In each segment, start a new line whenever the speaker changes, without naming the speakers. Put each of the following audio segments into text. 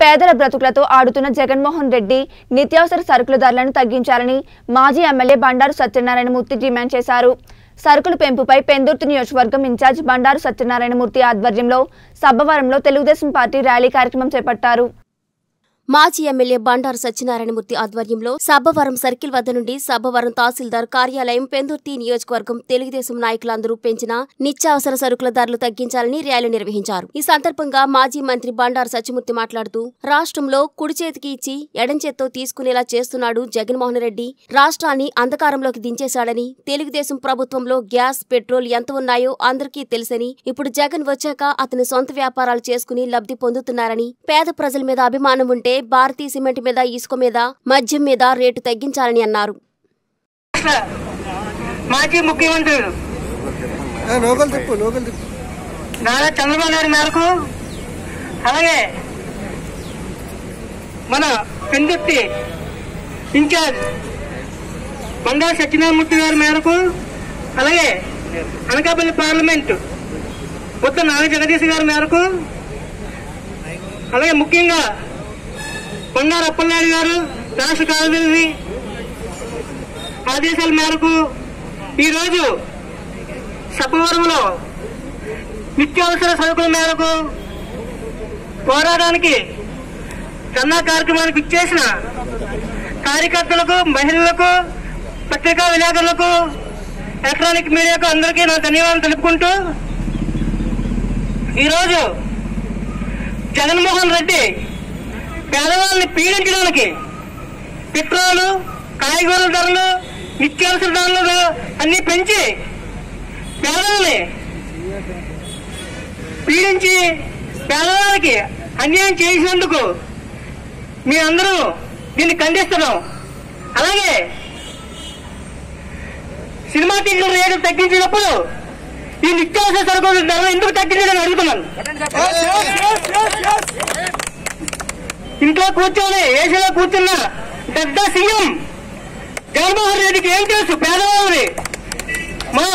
పేదల బ్రతుకులతో ఆడుతున్న జగన్మోహన్ రెడ్డి నిత్యావసర సరుకుల ధరలను తగ్గించాలని మాజీ ఎమ్మెల్యే బండారు సత్యనారాయణమూర్తి డిమాండ్ చేశారు. సరుకుల పెంపుపై పెందుర్తి నియోజకవర్గం ఇన్ఛార్జ్ బండారు సత్యనారాయణమూర్తి ఆధ్వర్యంలో సబ్బవరంలో తెలుగుదేశం పార్టీ ర్యాలీ కార్యక్రమం చేపట్టారు.
మాజీ ఎమ్మెల్యే బండారు సత్యనారాయణమూర్తి ఆధ్వర్యంలో సబ్బవరం సర్కిల్ వద్ద నుండి సబ్బవరం తహసీల్దార్ కార్యాలయం పెందుర్తి నియోజకవర్గం తెలుగుదేశం నాయకులందరూ పెంచిన నిత్యావసర సరుకుల ధరలు తగ్గించాలని ర్యాలీ నిర్వహించారు. ఈ సందర్భంగా మాజీ మంత్రి బండారు సత్యమూర్తి మాట్లాడుతూ రాష్ట్రంలో కుడి చేతికి ఇచ్చి ఎడంచేత్తో తీసుకునేలా చేస్తున్నాడు జగన్మోహన్ రెడ్డి. రాష్ట్రాన్ని అంధకారంలోకి దించేశాడని తెలుగుదేశం ప్రభుత్వంలో గ్యాస్ పెట్రోల్ ఎంత ఉన్నాయో అందరికీ తెలుసని ఇప్పుడు జగన్ వచ్చాక అతని సొంత వ్యాపారాలు చేసుకుని లబ్ధి పొందుతున్నారని పేద ప్రజల మీద అభిమానం ఉంటే భారతీయ సిమెంట్ మీద ఇసుక మీద మద్యం మీద రేటు తగ్గించాలని అన్నారు.
మాజీ ముఖ్యమంత్రులు
తిప్పు
నారా చంద్రబాబు నాయుడు మేరకు అలాగే మన పెందుర్తి ఇన్ఛార్జ్ బండారు సత్యనారాయణమూర్తి గారి మేరకు అలాగే అనకాపల్లి పార్లమెంట్ కొత్త నాగ జగదీశ్ గారి మేరకు అలాగే ముఖ్యంగా బంగారు అప్పలనాయుడు గారు రాష్ట్ర కార్యదర్శి ఆదేశాల మేరకు ఈరోజు సభవరంలో నిత్యావసర సరుకుల మేరకు పోరాటానికి ధర్నా కార్యక్రమానికి ఇచ్చేసిన కార్యకర్తలకు మహిళలకు పత్రికా విలేకరులకు ఎలక్ట్రానిక్ మీడియాకు అందరికీ నా ధన్యవాదాలు తెలుపుకుంటూ ఈరోజు జగన్మోహన్ రెడ్డి పేదవాళ్ళని పీడించడానికి పెట్రోలు కాయగూరల ధరలు నిత్యావసర ధరలు అన్ని పెంచి పేదవాళ్ళని పీడించి పేదవాళ్ళకి అన్యాయం చేసినందుకు మీరందరూ దీన్ని ఖండిస్తున్నాం. అలాగే సినిమా టికెట్ల రేటు తగ్గించినప్పుడు ఈ నిత్యావసర సరుకుల ధరలు ఎందుకు తగ్గించడం అడుగుతున్నాను. ఇంట్లో కూర్చొని ఏసీలో కూర్చున్న పెద్ద సీఎం జగన్మోహన్ రెడ్డికి ఏం తెలుసు? పేదవాళ్ళని మా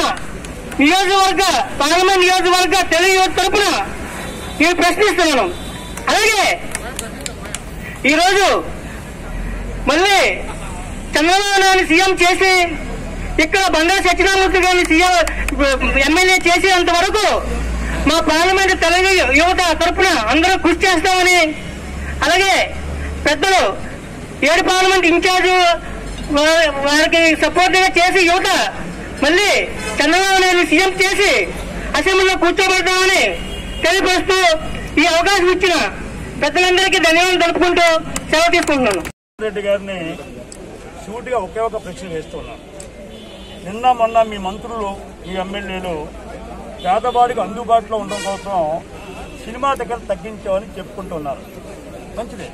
నియోజకవర్గ పార్లమెంట్ నియోజకవర్గ తెలుగు యువత తరపున నేను ప్రశ్నిస్తున్నాను. అలాగే ఈరోజు మళ్ళీ చంద్రబాబు నాయుడు సీఎం చేసి ఇక్కడ బంగారు సత్యనారాయణమూర్తి గారిని సీఎం ఎమ్మెల్యే చేసేంత వరకు మా పార్లమెంట్ తెలుగు యువత తరపున అందరూ కృషి చేస్తామని అలాగే పెద్దలు ఏడు పార్లమెంట్ ఇన్ఛార్జ్ వారికి సపోర్ట్గా చేసి యువత మళ్ళీ చంద్రబాబు నాయుడు సీఎం చేసి అసెంబ్లీలో కూర్చోబెడతామని తెలియపరుస్తూ ఈ అవకాశం ఇచ్చిన పెద్దలందరికీ ధన్యవాదాలు తెలుపుకుంటూ సెలవు తీసుకుంటున్నాను.
రెడ్డి గారిని సూటిగా ఒకే ఒక ప్రశ్న వేస్తున్నాను. నిన్న మొన్న మీ మంత్రులు మీ ఎమ్మెల్యేలు పేదవాడికి అందుబాటులో ఉండడం కోసం సినిమా దగ్గర తగ్గించామని చెప్పుకుంటున్నారు మంచిదే.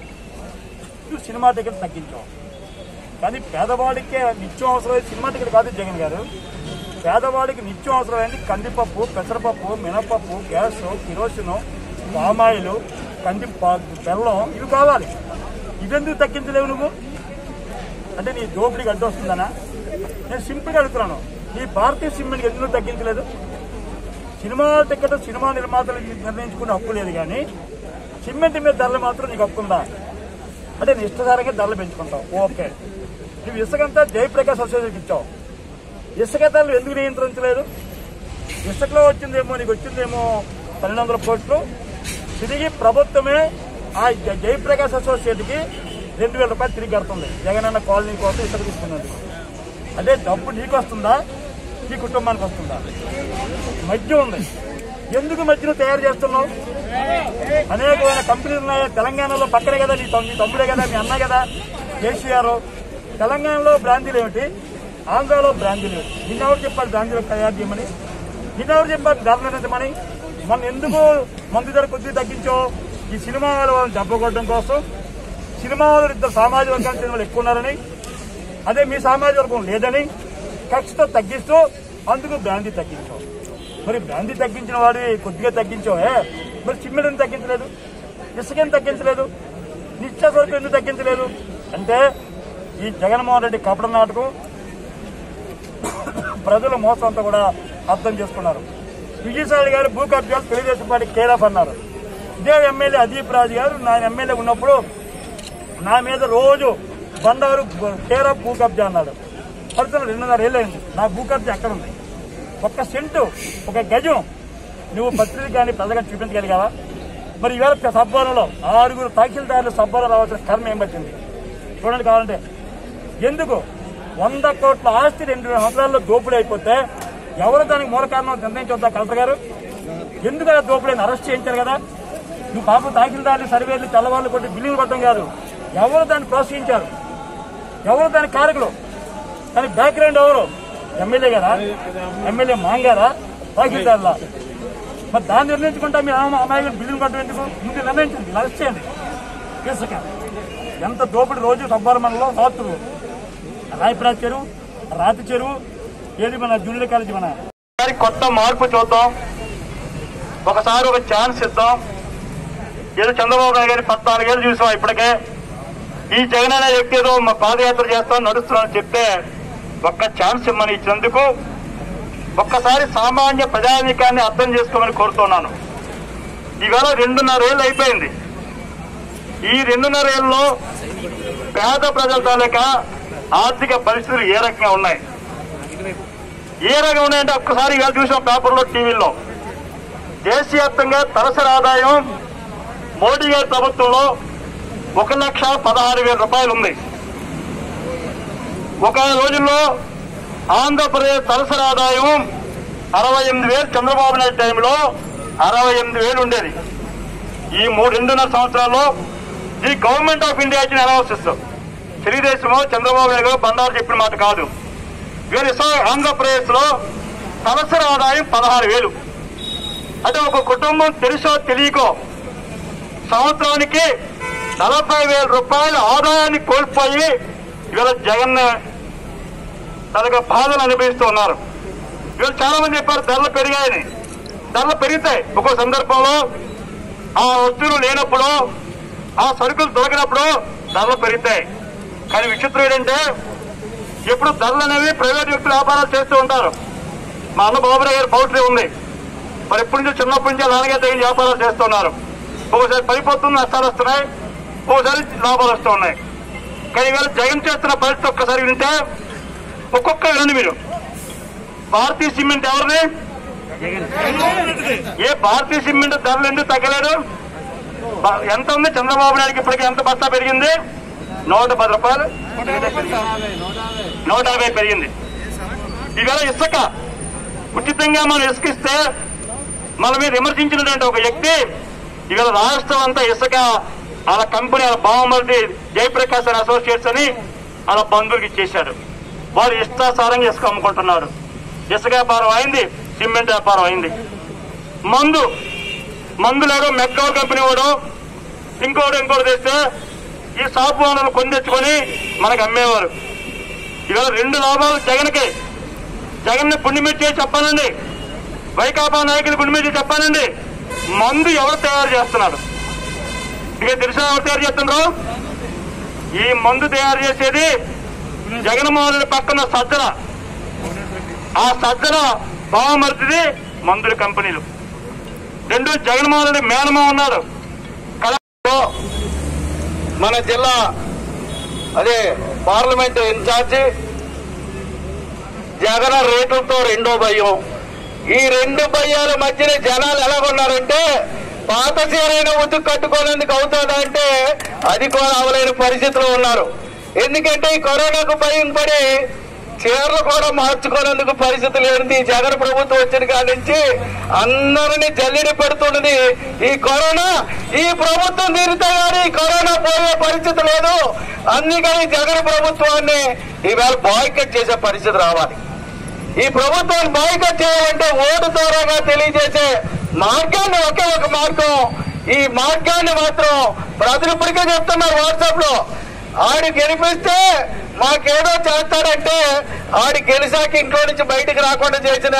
సినిమా టికెట్ తగ్గించాం. కానీ పేదవాడికే నిత్యం అవసరమైన సినిమా టికెట్ కాదు జగన్ గారు. పేదవాడికి నిత్యం అవసరమైంది కందిపప్పు పెసరపప్పు మినపప్పు గ్యాస్ కిరోసిన్ పామాయిలు కంది బెల్లం ఇవి కావాలి. ఇవెందుకు తగ్గించలేవు నువ్వు? అంటే నీ దోపిడీకి అడ్డు వస్తుందనా? నేను సింపుల్గా అడుగుతున్నాను. ఈ భారతీయ సినిమాకి ఎందుకు తగ్గించలేదు? సినిమా టికెట్ సినిమా నిర్మాతలు నిర్ణయించుకునే హక్కు లేదు కానీ సిమెంట్ మీద ధరలు మాత్రం నీకు హక్కు అంటే నీ ఇష్టసారంగా ధరలు పెంచుకుంటావు. ఓకే. నువ్వు ఇసుకంతా జయప్రకాష్ అసోసియేషన్కి ఇచ్చావు. ఇసుక ధరలు ఎందుకు నియంత్రించలేదు? ఇసుకలో వచ్చిందేమో నీకు వచ్చిందేమో పన్నెండు వందల కోట్లు. తిరిగి ప్రభుత్వమే ఆ జయప్రకాష్ అసోసియేట్కి రెండు వేల రూపాయలు తిరిగి కడుతుంది. జగనన్న కాలనీ కోసం ఇసుక తీసుకున్నది అదే డబ్బు నీకు వస్తుందా? నీ కుటుంబానికి వస్తుందా? మధ్య ఉంది. ఎందుకు మధ్యలో తయారు చేస్తున్నావు? అనేకమైన కంపెనీలు ఉన్నాయి. తెలంగాణలో పక్కనే కదా నీ తమ్- తమ్ముడే కదా మీ అన్న కదా కేసీఆర్. తెలంగాణలో బ్రాందీలు ఏమిటి? ఆంధ్రాలో బ్రాందీలు ఏమిటి? నిన్నెవరు చెప్పాలి బ్రాంచీలు తయారు చేయమని? నిన్నెవరు చెప్పాలి ధర నిర్ణయించమని మనం ఎందుకు మందు ధర కొద్దిగా తగ్గించావు ఈ సినిమా వాళ్ళని దెబ్బకొట్టడం కోసం. సినిమా వాళ్ళు ఇద్దరు సామాజిక వర్గానికి చెందిన వాళ్ళు ఎక్కువ ఉన్నారని. అదే మీ సామాజిక వర్గం లేదని. ఖర్చుతో తగ్గిస్తూ అందుకు బ్రాంతి తగ్గించావు మరి బ్రాంతి తగ్గించిన వాడి కొద్దిగా తగ్గించావే మరి చిమ్మెడని తగ్గించలేదు? ఇసుకని తగ్గించలేదు? నిత్యావసరకు ఎందుకు తగ్గించలేదు? అంటే ఈ జగన్మోహన్ రెడ్డి కపడ నాటకం ప్రజల మోసం అంతా కూడా అర్థం చేసుకున్నారు. విజయసాయి గారు భూ కబ్జాలు తెలుగుదేశం పార్టీ కేర్ అన్నారు.
ఇదే ఎమ్మెల్యే అదీప్ రాజు గారు నా ఎమ్మెల్యే ఉన్నప్పుడు నా మీద రోజు బండారు కేరఫ్ భూ కబ్జా అన్నాడు. పడుతున్న రెండున్నర ఏళ్ళు అయింది. నా భూ కబ్జా ఎక్కడ ఉంది? ఒక్క సెంటు ఒక గజం నువ్వు పత్రిక కానీ ప్రజగా చూపించగలిగావా? మరి ఈవేళ సబ్బారంలో ఆరుగురు తహసీల్దారులు సబ్బారం రావాల్సిన కర్మ ఏం పట్టింది? చూడండి కావాలంటే ఎందుకు వంద కోట్ల ఆస్తి రెండు సంవత్సరాల్లో దోపిడీ అయిపోతే ఎవరు దానికి మూల కారణం నిర్ణయించొద్దా కలెక్టర్ గారు? ఎందుకు అలా దోపిడీని అరెస్ట్ చేయించారు కదా? నువ్వు పాపం తహసీల్దారులు సర్వేలు తెల్లవాళ్ళు కొట్టి బిల్లులు కొట్టడం కాదు. ఎవరు దాన్ని ప్రోత్సహించారు? ఎవరు దాని కారకులు? దాని బ్యాక్గ్రౌండ్ ఎవరు? ఎమ్మెల్యే గారా? ఎమ్మెల్యే మాంగారా? తహసీల్దార్లా? మరి దాన్ని నిర్ణయించుకుంటా మీ అమ్మ- బిల్లు బిల్లులు కట్టడం ఎందుకు? ముందు నిర్ణయించండి అరెస్ట్ చేయండి. కేసుక ఎంత దోపిడి రోజు సబ్బారమణలో రాత్రు రాయప్రాజ్ చెరువు రాతి చెరువు ఏది మన జూనియర్ కాలేజీ మన? ఒకసారి కొత్త మార్పు చూద్దాం. ఒకసారి ఒక ఛాన్స్ ఇద్దాం. ఏదో చంద్రబాబు నాయుడు గారి పద్నాలుగేళ్ళు చూసాం ఇప్పటికే. ఈ జగన్ అనే వ్యక్తి ఏదో మా పాదయాత్ర చేస్తాం నడుస్తున్నాను చెప్తే ఒక్క ఛాన్స్ ఇమ్మని ఇచ్చినందుకు ఒక్కసారి సామాన్య ప్రజానీకాన్ని అర్థం చేసుకోమని కోరుతున్నాను. ఈవేళ రెండున్నర ఏళ్ళు అయిపోయింది. ఈ రెండున్నర ఏళ్ళలో పేద ప్రజల తాలూకా ఆర్థిక పరిస్థితులు ఏ రకంగా ఉన్నాయి? ఏ రకంగా ఉన్నాయంటే ఒక్కసారి ఇవాళ చూసాం పేపర్లో టీవీల్లో. దేశవ్యాప్తంగా తలసరి ఆదాయం మోడీ గారి ప్రభుత్వంలో ఒక లక్ష పదహారు వేల రూపాయలు ఉంది. ఒక రోజుల్లో ఆంధ్రప్రదేశ్ తలసరి ఆదాయం అరవై ఎనిమిది వేలు చంద్రబాబు నాయుడు టైంలో అరవై ఎనిమిది వేలు ఉండేది. ఈ మూడు రెండున్నర సంవత్సరాల్లో ఈ గవర్నమెంట్ ఆఫ్ ఇండియా ఇచ్చిన అనాలిసిస్ తెలుగుదేశం చంద్రబాబు నాయుడు బండారు చెప్పిన మాట కాదు. వీరి ఆంధ్రప్రదేశ్లో తలసరి ఆదాయం పదహారు వేలు. అంటే ఒక కుటుంబం తెలుసో తెలియకో సంవత్సరానికి నలభై వేల రూపాయల ఆదాయాన్ని కోల్పోయి ఇవాళ జగన్ తనకు బాధలు అనుభవిస్తూ ఉన్నారు వీళ్ళు చాలా మంది చెప్పారు ధరలు పెరిగాయని. ధరలు పెరుగుతాయి ఒక్కో సందర్భంలో ఆ వస్తువులు లేనప్పుడు ఆ సరుకులు దొరికినప్పుడు ధరలు పెరుగుతాయి. కానీ విచిత్రం ఏంటంటే ఎప్పుడు ధరలు అనేవి ప్రైవేట్ వ్యక్తులు వ్యాపారాలు చేస్తూ ఉంటారు. మా అన్న బాబురావు గారి పౌల్ట్రీ ఉంది. మరి ఎప్పటి నుంచో చిన్నప్పటి నుంచి నాన్నగారు తగిన వ్యాపారాలు చేస్తున్నారు. ఒకసారి పడిపోతుంది నష్టాలు వస్తున్నాయి. ఒకసారి లాభాలు వస్తూ ఉన్నాయి. కానీ ఇవాళ జగన్ చేస్తున్న పరిస్థితి ఒక్కసారి వింటే ఒక్కొక్క వినండి మీరు. భారతీయ సిమెంట్ ఎవరిది? ఏ భారతీయ సిమెంట్ ధరలు ఎందుకు తగ్గలేదు? ఎంత ఉంది? చంద్రబాబు నాయుడుకి ఇప్పటికి ఎంత బస్తా పెరిగింది? నూట పది రూపాయలు. నూట యాభై పెరిగింది. ఇవాళ ఇసుక. ఉచితంగా మనం ఇసుకిస్తే మన మీద విమర్శించినటువంటి ఒక వ్యక్తి ఇవాళ రాష్ట్రం అంతా ఇసుక వాళ్ళ కంపెనీ వాళ్ళ బావమరిది జయప్రకాశ్ అని అసోసియేట్స్ అని వాళ్ళ బంధువులకి ఇచ్చేశాడు వారు ఇష్టాసారంగా ఇసుక అమ్ముకుంటున్నారు ఇసుక వ్యాపారం అయింది సిమెంట్ వ్యాపారం అయింది. మందు మందులేడో మెట్రోల్ కంపెనీ వాడు ఇంకోటి ఇంకోటి తెస్తే ఈ షాపు ఓనర్లు కొని తెచ్చుకొని మనకు అమ్మేవారు. ఇవాళ రెండు లాభాలు జగన్కి. జగన్ని పుణ్యమెట్టి చెప్పానండి వైకాపా నాయకులు పుణ్యమిచ్చి చెప్పానండి మందు ఎవరు తయారు చేస్తున్నారు ఇక తెలిసిన ఎవరు తయారు చేస్తున్నారు ఈ మందు తయారు చేసేది జగన్మోహన్ పక్కన సజ్జల ఆ సజ్జల బావమరిది మందుల కంపెనీలు. రెండు జగన్మోహన్ రెడ్డి మేనమా ఉన్నారు. కళలో మన జిల్లా అదే పార్లమెంట్ ఇన్ఛార్జి జగన్ రేట్లతో రెండో భయం. ఈ రెండు భయాల మధ్యన జనాలు ఎలా ఉన్నారంటే పాత చీరైన ఉతుకు కట్టుకోలేందుకు అవుతుందంటే అది కూడా అవలేని పరిస్థితిలో ఉన్నారు. ఎందుకంటే ఈ కరోనాకు భయం పడి చీరలు కూడా మార్చుకోనందుకు పరిస్థితి లేనిది. జగన్ ప్రభుత్వం వచ్చిన కాడి నుంచి అందరినీ జల్లిడి పెడుతున్నది ఈ కరోనా. ఈ ప్రభుత్వం తీరితే కానీ ఈ కరోనా పోయే పరిస్థితి లేదు. అందుకని జగన్ ప్రభుత్వాన్ని ఈవేళ బాయ్కట్ చేసే పరిస్థితి రావాలి. ఈ ప్రభుత్వాన్ని బాయ్కట్ చేయాలంటే ఓటు ద్వారాగా తెలియజేసే మార్గాన్ని ఒకే ఒక మార్గం. ఈ మార్గాన్ని మాత్రం ప్రజలు ఇప్పటికే చెప్తున్నారు వాట్సాప్లో ఆడు గెలిపిస్తే మాకేదో చేస్తాడంటే ఆడి గెలిచాక ఇంట్లో నుంచి బయటికి రాకుండా చేసిన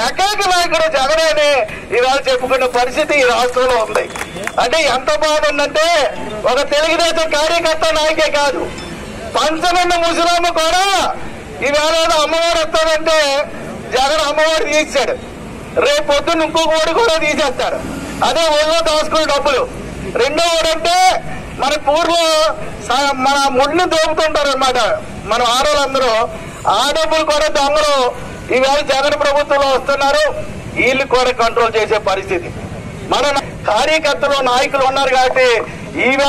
ఏకైక నాయకుడు జగనే అని ఇవాళ చెప్పుకున్న పరిస్థితి ఈ రాష్ట్రంలో ఉంది. అంటే ఎంత బాగుందంటే ఒక తెలుగుదేశం కార్యకర్త నాయకే కాదు పంచనున్న ముసలమ్మ కూడా ఈవేళ అమ్మవారు వస్తాడంటే జగన్ అమ్మవారు తీసాడు రేపు పొద్దున్న ఇంకో కూడా తీసేస్తాడు
అదే ఒళ్ళో దాచుకునే డబ్బులు. రెండో అంటే మన పూర్లో మన ముళ్ళు దోపుతుంటారు అనమాట మన ఆడవాళ్ళందరూ. ఆ డబ్బులు కూడా దొంగలు. ఈవేళ జగన్ ప్రభుత్వంలో వస్తున్నారు. వీళ్ళు కూడా కంట్రోల్ చేసే పరిస్థితి. మన కార్యకర్తలు నాయకులు ఉన్నారు కాబట్టి ఈవేళ